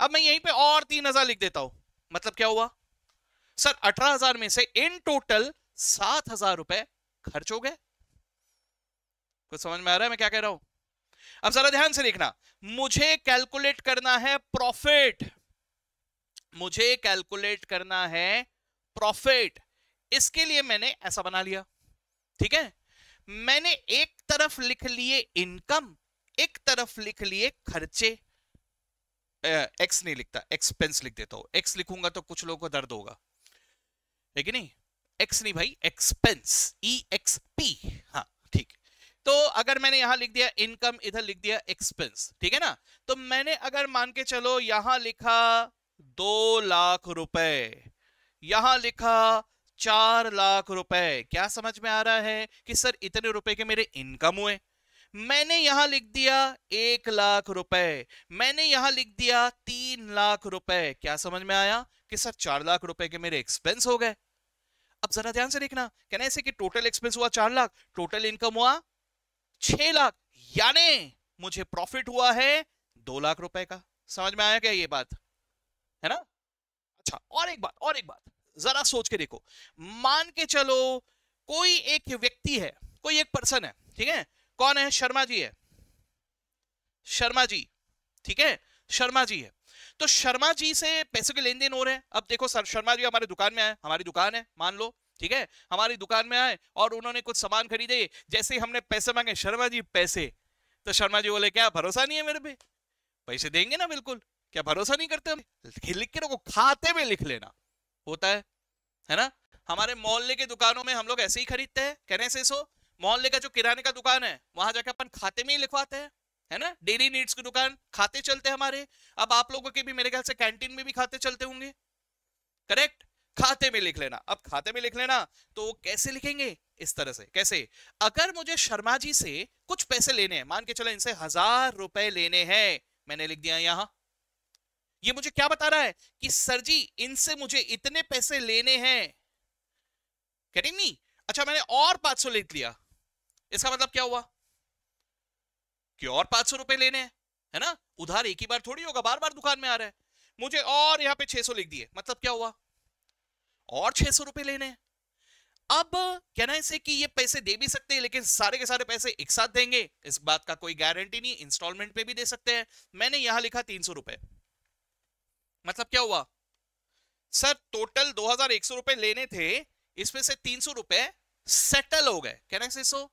अब मैं यहीं पे और तीन हज़ार लिख देता हूँ। मतलब क्या हुआ? सर, अठारह हज़ार में से इन टोटल सात हज़ार रुपए खर्च हो गए कुछ समझ में आ रहा है? मैं क्या कह रहा हूँ? अब जरा ध्यान से देखना। मुझे कैलकुलेट करना है प्रॉफिट मुझे कैलकुलेट करना है प्रॉफिट इसके लिए मैंने ऐसा बना लिया। ठीक है? मैंने एक तरफ़ लिख लिए इनकम एक तरफ़ लिख लिए खर्चे। एक्स नहीं लिखता एक्सपेंस लिख देता हूँ। एक्स लिखूँगा तो कुछ लोगों को दर्द होगा। है कि नहीं? एक्स नहीं भाई एक्सपेंस ई एक्स पी हाँ ठीक। तो अगर मैंने यहाँ लिख दिया इनकम इधर लिख दिया एक्सपेंस ठीक है ना? तो मैंने अगर मान के चलो यहाँ लिखा दो लाख रुपए, यहाँ लिखा चार लाख रुपए, क्या समझ में आ रहा है कि सर इतने रुपए के मेरे इनकम हुए? मैंने यहाँ लिख दिया एक लाख रुपए, मैंने यहाँ लिख दिया तीन लाख रुपए, क्या समझ में आया कि सर चार लाख रुपए के मेरे एक्सपेंस हो गए? अब जरा ध्यान से देखना। कहना ऐसे कि टोटल एक्सपेंस हुआ चार लाख टोटल इनकम हुआ छह लाख। यानी मुझे प्रॉफिट हुआ है दो लाख रुपए का। समझ में आया क्या ये बात? है ना? अच्छा और एक बात, और एक बात। जरा सोच के देखो। मान के चलो, कोई एक व्यक्ति है, कोई एक पर्सन है, ठीक है? कौन है? शर्मा जी है। शर्मा जी, ठीक है? शर्मा जी है। तो शर्मा जी से पैसे के लेन देन हो रहे हैं। अब देखो सर, शर्मा जी हमारे दुकान में आए, हमारी दुकान है, मान लो, ठीक है? हमारी दुकान में आए और उन्होंने कुछ सामान खरीदे, जैसे ही हमने पैसे मांगे, शर्मा जी, पैसे। तो शर्मा जी बोले, क्या भरोसा नहीं है मेरे पे? पैसे देंगे ना बिल्कुल। क्या भरोसा नहीं करते लिख के खाते में लिख लेना। होता है है ना? हमारे मोहल्ले के दुकानों में हम लोग ऐसे ही खरीदते हैं कहने से सो। मोहल्ले का जो किराने का दुकान है, वहाँ जाके अपन खाते में ही लिखवाते हैं। है ना? डेली नीड्स की दुकान, खाते चलते हमारे। अब आप लोगों के भी, मेरे ख्याल से कैंटीन में भी खाते चलते होंगे। करेक्ट खाते में लिख लेना। अब खाते में लिख लेना तो कैसे लिखेंगे? इस तरह से। कैसे? अगर मुझे शर्मा जी से कुछ पैसे लेने हैं, मान के चलो इनसे हज़ार रुपए लेने हैं, मैंने लिख दिया यहाँ। ये मुझे क्या बता रहा है? कि सर जी, इनसे मुझे इतने पैसे लेने हैं। मी अच्छा मैंने और 500 लिख लिया। इसका मतलब क्या हुआ? कि और पाँच सौ रुपए लेने हैं, है ना? उधार एक ही बार थोड़ी होगा, बार बार दुकान में आ रहा है। मुझे और यहाँ पे 600 लिख दिए। मतलब क्या हुआ? और 600 रुपए लेने हैं। अब कहना है कि ये पैसे दे भी सकते हैं, लेकिन सारे के सारे पैसे एक साथ देंगे। इस बात का कोई गारंटी नहीं, इंस्टॉलमेंट पे भी दे सकते हैं। मैंने यहाँ लिखा तीन सौ रुपए। मतलब क्या हुआ? सर, टोटल दो हज़ार एक सौ रुपए लेने थे, इसमें से तीन सौ रुपए सेटल हो गए। कहना से सो?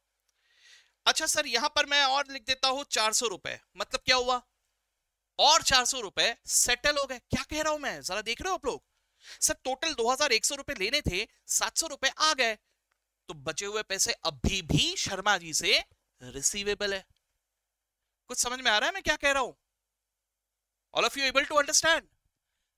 अच्छा सर, यहाँ पर मैं और लिख देता हूँ चार सौ रुपए। मतलब क्या हुआ? और चार सौ रुपए सेटल हो गए। क्या कह रहा हूँ मैं? जरा देख रहे हो आप लोग? सर टोटल दो हज़ार एक सौ रुपए लेने थे, सात सौ रुपए आ गए। तो बचे हुए पैसे अभी भी शर्मा जी से रिसीवेबल है। कुछ समझ में आ रहा है मैं क्या कह रहा हूँ? All of you able to understand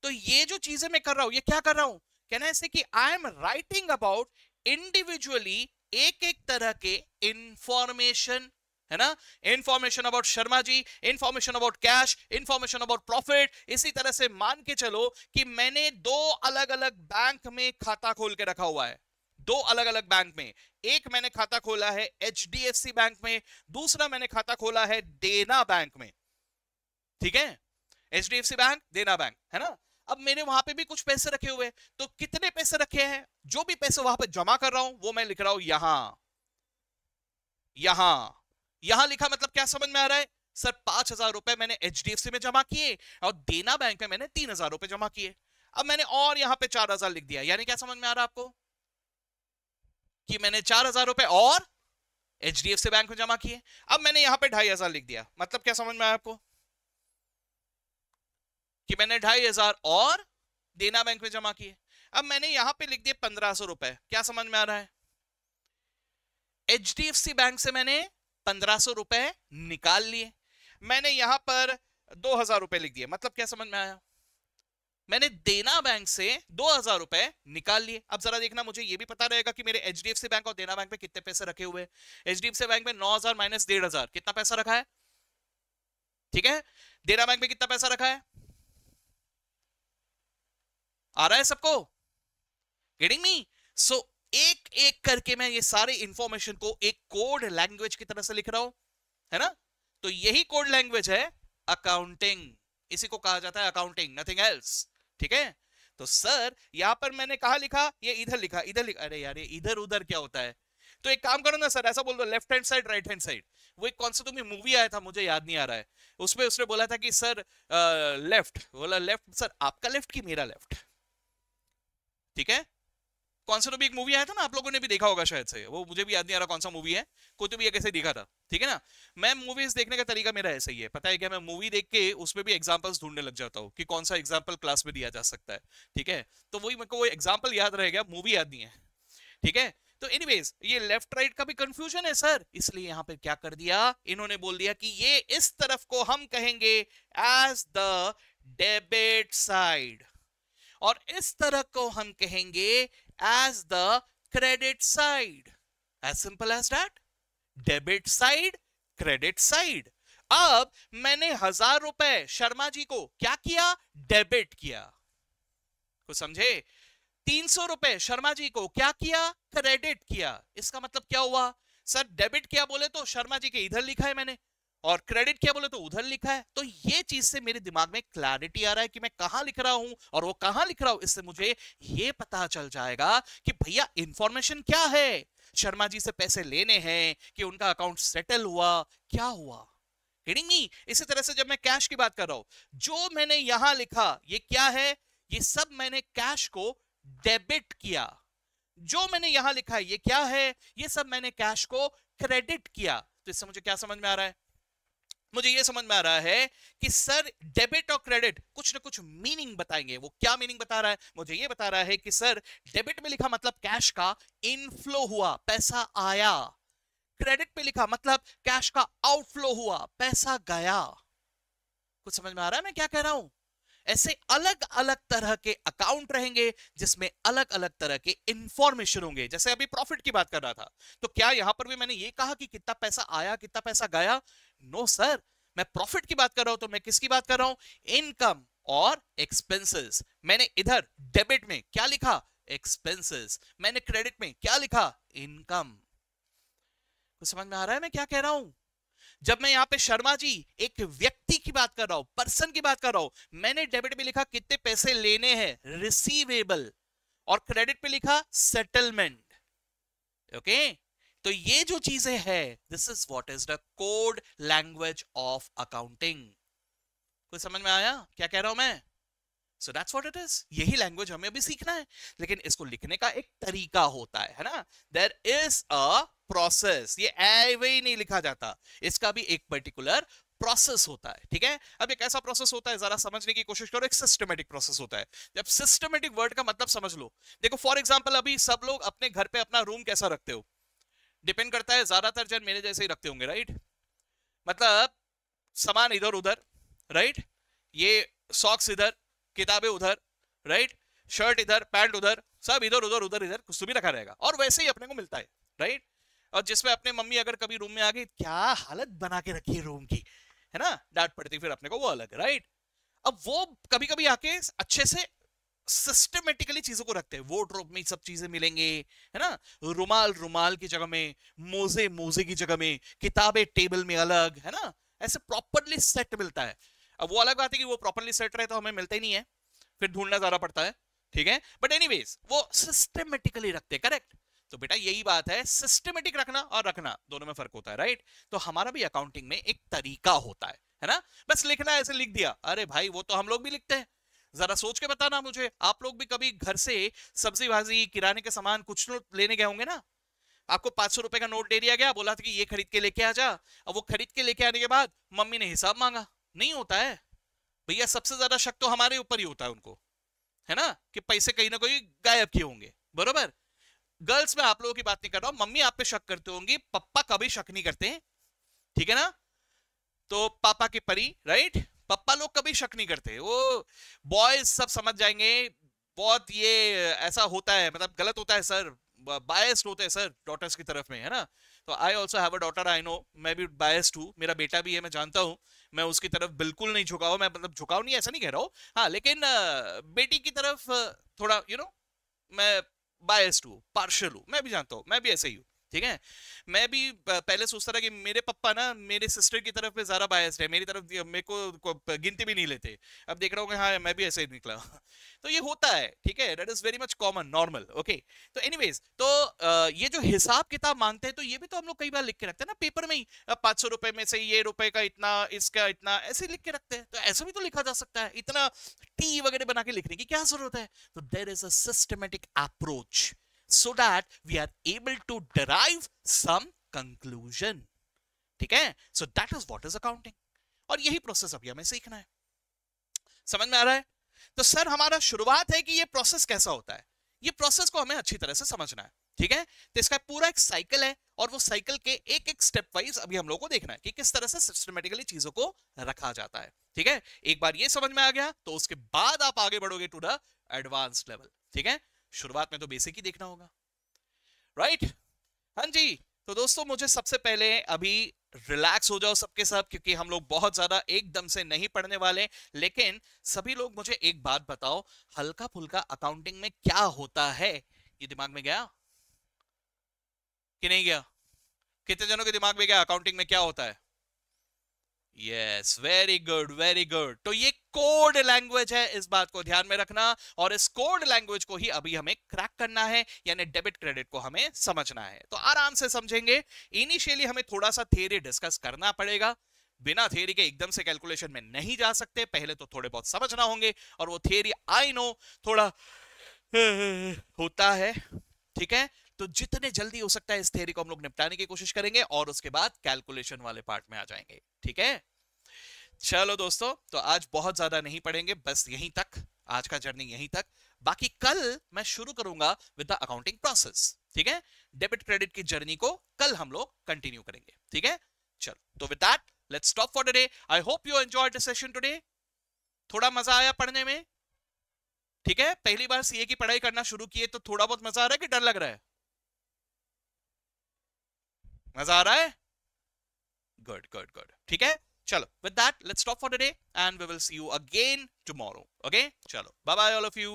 तो ये जो चीज़ें मैं कर रहा हूँ, ये क्या कर रहा हूँ? कहना ऐसे कि I am writing about individually एक एक तरह के इंफॉर्मेशन है ना? Information about Sharma ji information about cash information about profit इसी तरह से मान के चलो कि मैंने दो अलग अलग बैंक में खाता खोल के रखा हुआ है। दो अलग अलग बैंक में। एक मैंने खाता खोला है एचडीएफसी बैंक में, दूसरा मैंने खाता खोला है देना बैंक में। ठीक है? एचडीएफसी बैंक देना बैंक है ना? अब मेरे वहाँ पे भी कुछ पैसे रखे हुए तो कितने पैसे रखे हैं? जो भी पैसे वहाँ पे जमा कर रहा हूँ, वो मैं लिख रहा हूँ यहाँ। यहाँ। यहाँ लिखा मतलब क्या समझ में आ रहा है? सर, पाँच हज़ार रुपए मैंने HDFC में जमा किए और देना बैंक में मैंने तीन हज़ार रुपए जमा किए। अब मैंने और यहाँ पे चार हज़ार लिख दिया। यानी क्या समझ में आ रहा है आपको? कि मैंने चार हज़ार रुपए और HDFC बैंक में जमा किए। अब मैंने यहाँ पे ढाई हज़ार लिख दिया। मतलब क्या समझ में आया आपको? कि मैंने ढाई हज़ार और देना बैंक में जमा किए। अब मैंने यहाँ पे लिख दिया पंद्रह सौ रुपए। क्या समझ में आ रहा है? एच बैंक से मैंने पंद्रह सौ रुपए निकाल लिए। मैंने यहाँ पर दो हज़ार रुपए लिख दिए। मतलब क्या समझ में आया? मैंने देना बैंक से दो हज़ार रुपए निकाल लिए। अब जरा देखना, मुझे ये भी पता रहेगा कि मेरे एचडीएफसी बैंक और देना बैंक में कितने पैसे रखे हुए एच बैंक में नौ हज़ार माइनस डेढ़ हज़ार। कितना पैसा रखा है? ठीक है? देना बैंक में कितना पैसा रखा है? आ रहा है सबको? गेटिंग मी सो एक एक करके मैं ये सारे इंफॉर्मेशन को एक कोड लैंग्वेज की तरह से लिख रहा हूँ, है ना? तो यही कोड लैंग्वेज है अकाउंटिंग इसी को कहा जाता है अकाउंटिंग नथिंग एल्स ठीक है? तो सर यहाँ पर मैंने कहा लिखा? ये इधर लिखा इधर लिखा। अरे यार, ये इधर उधर क्या होता है? तो एक काम करो ना सर ऐसा बोल दो left hand side right hand side वो एक कौन सा तुम्हें मूवी आया था, मुझे याद नहीं आ रहा है। उसमें उसने बोला था कि सर लेफ़्ट बोला लेफ़्ट सर आपका लेफ़्ट की मेरा लेफ़्ट ठीक है? कौन सा तो भी एक मूवी आया था ना, आप लोगों ने भी देखा होगा शायद से। वो मुझे भी याद नहीं आ रहा कौन सा मूवी है। कोई तो भी कैसे देखा था, ठीक है ना? मैं मूवीज़ देखने का तरीका मेरा ऐसा ही है। पता है क्या? मैं मूवी देख के उसमें भी एग्जाम्पल्स ढूँढने लग जाता हूँ कि कौन सा एग्ज़ाम्पल क्लास में दिया जा सकता है, ठीक है? तो वही मेरे को वो एग्ज़ाम्पल याद रह गया मूवी याद नहीं है, ठीक है? तो एनीवेज ये लेफ़्ट राइट का भी कंफ्यूजन है सर इसलिए यहाँ पे क्या कर दिया? इन्होंने बोल दिया कि ये इस तरफ़ को हम कहेंगे एज द डेबिट साइड और इस तरह को हम कहेंगे as the credit side as simple as that. Debit side, credit side. अब मैंने हज़ार रुपए शर्मा जी को क्या किया? डेबिट किया। कुछ समझे? तीन सौ रुपए शर्मा जी को क्या किया? क्रेडिट किया। इसका मतलब क्या हुआ? सर डेबिट किया बोले तो शर्मा जी के इधर लिखा है मैंने। और क्रेडिट क्या बोले तो उधर लिखा है। तो ये चीज़ से मेरे दिमाग में क्लैरिटी आ रहा है कि मैं कहाँ लिख रहा हूँ और वो कहाँ लिख रहा हूँ, इससे मुझे ये पता चल जाएगा कि भैया इंफॉर्मेशन क्या है? शर्मा जी से पैसे लेने हैं कि उनका अकाउंट सेटल हुआ, क्या हुआ? मी इसी तरह से जब मैं कैश की बात कर रहा हूँ, जो मैंने यहाँ लिखा, ये क्या है? ये सब मैंने कैश को डेबिट किया। जो मैंने यहाँ लिखा है ये क्या है? ये सब मैंने कैश को क्रेडिट किया। तो इससे मुझे क्या समझ में आ रहा है? मुझे ये समझ में आ रहा है कि सर डेबिट और क्रेडिट कुछ ना कुछ मीनिंग बताएँगे। वो क्या मीनिंग बता रहा है? मुझे ये बता रहा है कि सर डेबिट में लिखा मतलब कैश का इनफ्लो हुआ, पैसा आया। क्रेडिट पे लिखा मतलब कैश का आउटफ्लो हुआ, पैसा गया। कुछ समझ में आ रहा है मैं क्या कह रहा हूँ? ऐसे अलग अलग तरह के अकाउंट रहेंगे, जिसमें अलग अलग तरह के इंफॉर्मेशन होंगे। जैसे अभी प्रॉफिट की बात कर रहा था तो क्या यहाँ पर भी मैंने ये कहा कि कितना पैसा आया, कितना पैसा गया? नो सर मैं प्रॉफिट की बात कर रहा हूँ तो मैं किसकी बात कर रहा हूँ? इनकम और एक्सपेंसेस मैंने इधर डेबिट में क्या लिखा? एक्सपेंसेस मैंने क्रेडिट में क्या लिखा? इनकम कुछ समझ में आ रहा है मैं क्या कह रहा हूँ? जब मैं यहाँ पे शर्मा जी एक व्यक्ति की बात कर रहा हूँ पर्सन की बात कर रहा हूँ, मैंने डेबिट में लिखा कितने पैसे लेने हैं? रिसीवेबल और क्रेडिट पे लिखा सेटलमेंट ओके तो ये जो चीज़ें है this is what is the code language of accounting कोई समझ में आया? क्या कह रहा हूँ मैं? So that's what it is यही लैंग्वेज हमें भी सीखना है। लेकिन इसको लिखने का एक तरीका होता है है ना? देर इज़ अ प्रोसेस ये एवे ही नहीं लिखा जाता। इसका भी एक पर्टिकुलर प्रोसेस होता है, ठीक है? अब एक ऐसा प्रोसेस होता है, जरा समझने की कोशिश करो, एक सिस्टमेटिक प्रोसेस होता है। जब सिस्टमेटिक वर्ड का मतलब समझ लो। देखो फॉर एग्जांपल अभी सब लोग अपने घर पे अपना रूम कैसा रखते हो? डिपेंड करता है, ज़्यादातर जन मेरे जैसे ही रखते होंगे राइट मतलब सामान इधर उधर राइट ये सॉक्स इधर, किताबें उधर राइट शर्ट इधर पैंट उधर, सब इधर उधर उधर इधर, कुछ तो भी रखा रहेगा। और वैसे ही अपने को मिलता है राइट और जिसमें अपने मम्मी अगर कभी रूम में आ गई, क्या हालत बना के रखी है रूम की? है ना? डांट पड़ती, फिर अपने को वो अलग राइट अब वो कभी कभी आके अच्छे से सिस्टमेटिकली चीज़ों को रखते हैं। वोड्रोब में सब चीज़ें मिलेंगे, है ना? रुमाल रुमाल की जगह में, मोजे मोजे की जगह में, किताबें, टेबल में अलग, है ना? ऐसे प्रॉपरली सेट मिलता है। अब वो अलग बात है कि वो प्रॉपरली सेट रहे तो हमें मिलता ही नहीं है। फिर ढूंढना ज़्यादा पड़ता है, ठीक है? बट एनीवेज वो सिस्टमेटिकली रखते हैं करेक्ट तो बेटा यही बात है सिस्टमेटिक रखना और रखना, दोनों में फ़र्क होता है राइट तो हमारा भी अकाउंटिंग में एक तरीका होता है है ना? बस लिखना ऐसे लिख दिया। अरे भाई, वो तो हम लोग भी लिखते हैं। जरा सोच के बताना मुझे। आप लोग भी कभी घर से सब्ज़ी भाजी किराने के सामान कुछ लेने गए होंगे ना? आपको पाँच सौ रुपए का नोट दे दिया गया, बोला था कि ये खरीद के लेके आ जा। अब वो खरीद के लेके आने के बाद मम्मी ने हिसाब मांगा। नहीं होता है। भैया, सबसे ज़्यादा शक तो हमारे ऊपर ही होता है उनको। है ना? कि पैसे कहीं ना कहीं गायब किए होंगे। बरोबर? गर्ल्स में आप लोगों की बात नहीं कर रहा हूँ। मम्मी आप पे शक करते होंगी। पप्पा कभी शक नहीं करते। ठीक है ना? तो पापा की परी, राइट? पप्पा लोग कभी शक नहीं करते। वो बॉयज़ सब समझ जाएँगे बहुत ये ऐसा होता है मतलब गलत होता है सर बायस्ड होते हैं सर डॉटर्स की तरफ़ में है ना? तो I also have a daughter I know मैं भी बायस्ड हूँ मेरा बेटा भी है मैं जानता हूँ मैं उसकी तरफ़ बिल्कुल नहीं झुकाऊ मैं मतलब झुकाऊ नहीं ऐसा नहीं कह रहा हूँ। हाँ लेकिन बेटी की तरफ़ थोड़ा यू you नो know, मैं बायस्ड हूँ पार्शल हूँ मैं भी जानता हूँ मैं भी ऐसे ही हूँ। ठीक है? मैं भी पहले सोचता था कि मेरे पप्पा ना मेरे सिस्टर की तरफ़ ज़्यादा बायस्ड है मेरी तरफ़ मेरे को, को गिनती भी नहीं लेते। अब देख रहा हूँ हाँ मैं भी ऐसे ही निकला *laughs* तो ये होता है ठीक है? That is very much common normal okay तो एनीवेज तो ये जो हिसाब किताब मांगते हैं तो ये भी तो हम लोग कई बार लिख के रखते हैं ना पेपर में ही पाँच सौ रुपए में से ये रुपए का इतना इसका इतना ऐसे लिख के रखते हैं। तो ऐसा भी तो लिखा जा सकता है इतना टी वगैरह बना के लिखने की क्या ज़रूरत है? तो there is a systematic approach so that we are able to derive some conclusion. ठीक है? So that is what is accounting और यही प्रोसेस अभी हमें सीखना है। समझ में आ रहा है? तो सर, हमारा शुरुआत है कि ये प्रोसेस कैसा होता है। ये प्रोसेस को हमें अच्छी तरह से समझना है। ठीक है? तो इसका पूरा एक साइकिल है और वो साइकिल के एक एक स्टेप वाइज अभी हम लोग को देखना है कि किस तरह से सिस्टमेटिकली चीज़ों को रखा जाता है। ठीक है? एक बार ये समझ में आ गया तो उसके बाद आप आगे बढ़ोगे टू द एडवांस लेवल ठीक है? शुरुआत में तो बेसिक ही देखना होगा। राइट हाँ जी तो दोस्तों मुझे सबसे पहले अभी रिलैक्स हो जाओ सबके सब क्योंकि हम लोग बहुत ज़्यादा एकदम से नहीं पढ़ने वाले लेकिन सभी लोग मुझे एक बात बताओ हल्का फुल्का अकाउंटिंग में क्या होता है? ये दिमाग में गया? कि नहीं गया? कितने जनों के दिमाग में गया? अकाउंटिंग में क्या होता है? Yes very good very good तो ये कोड लैंग्वेज है, इस बात को ध्यान में रखना और इस कोड लैंग्वेज को ही अभी हमें क्रैक करना है, यानी डेबिट क्रेडिट को हमें समझना है। तो आराम से समझेंगे। इनिशियली हमें थोड़ा सा थियरी डिस्कस करना पड़ेगा। बिना थियरी के एकदम से कैलकुलेशन में नहीं जा सकते। पहले तो थोड़े बहुत समझना होंगे और वो थियरी आई नो थोड़ा होता है। ठीक है? तो जितने जल्दी हो सकता है इस थ्योरी को हम लोग निपटाने की कोशिश करेंगे और उसके बाद कैलकुलेशन वाले पार्ट में आ जाएँगे। ठीक है? चलो दोस्तों तो आज बहुत ज़्यादा नहीं पढ़ेंगे, बस यहीं तक, आज का जर्नी यहीं तक। बाकी कल मैं शुरू करूँगा विद द अकाउंटिंग प्रोसेस ठीक है? डेबिट क्रेडिट की जर्नी को कल हम लोग कंटिन्यू करेंगे। ठीक है? चलो तो with that let's stop for today I hope you enjoy the session today थोड़ा मज़ा आया पढ़ने में। ठीक है? पहली बार सीए की पढ़ाई करना शुरू किए तो थोड़ा बहुत मज़ा आ रहा है कि डर लग रहा है? मज़ा आ रहा है? गुड गुड गुड ठीक है? चलो with that let's stop for today and we will see you again tomorrow okay चलो bye bye all of you